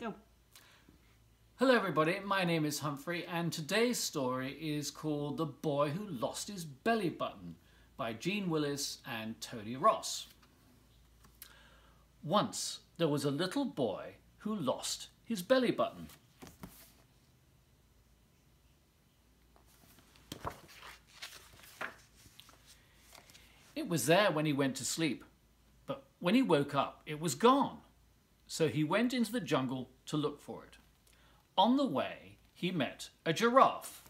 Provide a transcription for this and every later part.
Go. Hello everybody, my name is Humphry and today's story is called The Boy Who Lost His Belly Button by Jeanne Willis and Tony Ross. Once there was a little boy who lost his belly button. It was there when he went to sleep, but when he woke up it was gone. So he went into the jungle to look for it. On the way, he met a giraffe.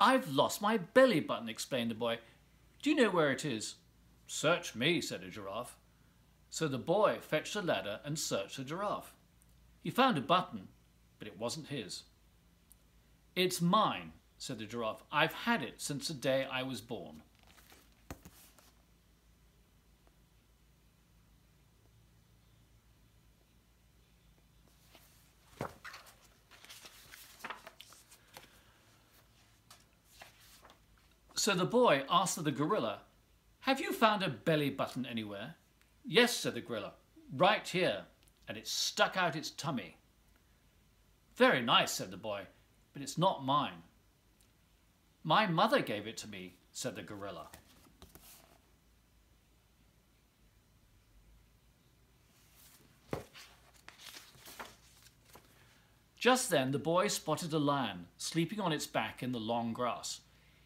I've lost my belly button, explained the boy. Do you know where it is? Search me, said a giraffe. So the boy fetched a ladder and searched the giraffe. He found a button, but it wasn't his. It's mine, said the giraffe. I've had it since the day I was born. So the boy asked the gorilla, Have you found a belly button anywhere? Yes, said the gorilla, right here, and it stuck out its tummy. Very nice, said the boy, but it's not mine. My mother gave it to me, said the gorilla. Just then the boy spotted a lion sleeping on its back in the long grass.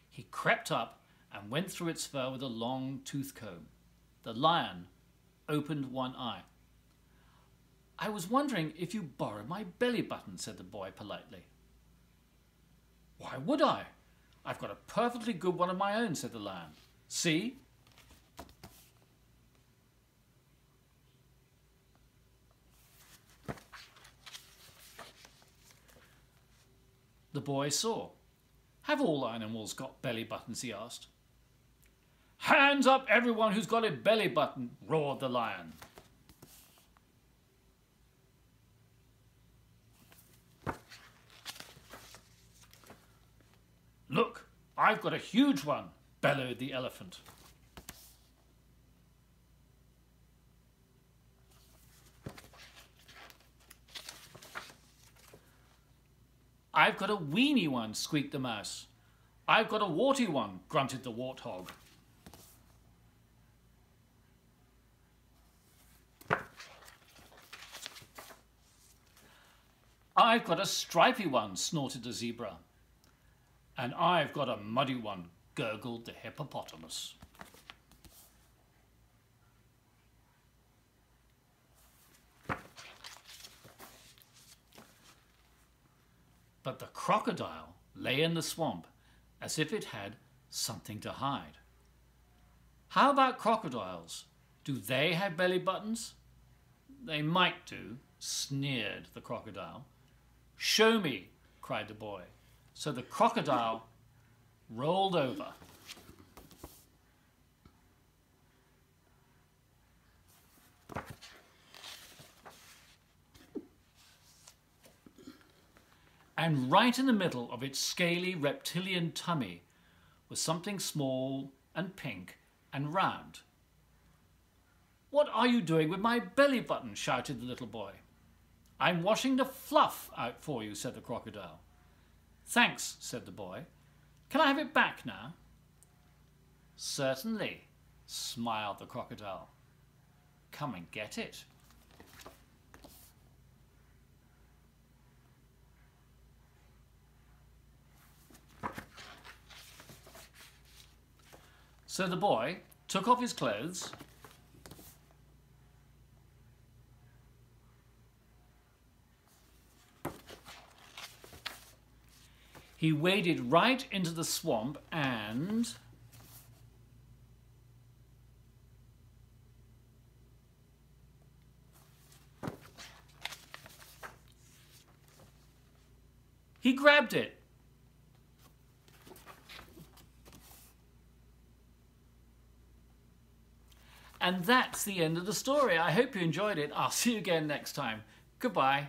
He crept up and went through its fur with a long tooth comb. The lion opened one eye. I was wondering if you borrowed my belly button, said the boy politely. Why would I? I've got a perfectly good one of my own, said the lion. See? The boy saw. Have all animals got belly buttons, he asked. Hands up everyone who's got a belly button, roared the lion. Look, I've got a huge one, bellowed the elephant. I've got a weeny one, squeaked the mouse. I've got a warty one, grunted the warthog. I've got a stripy one, snorted the zebra. And I've got a muddy one, gurgled the hippopotamus. But the crocodile lay in the swamp as if it had something to hide. How about crocodiles? Do they have belly buttons? They might do, sneered the crocodile. Show me, cried the boy. So the crocodile rolled over. And right in the middle of its scaly reptilian tummy was something small and pink and round. What are you doing with my belly button? shouted the little boy. I'm washing the fluff out for you, said the crocodile. Thanks, said the boy. Can I have it back now? Certainly, smiled the crocodile. Come and get it. So the boy took off his clothes He waded right into the swamp and... He grabbed it. And that's the end of the story. I hope you enjoyed it. I'll see you again next time. Goodbye.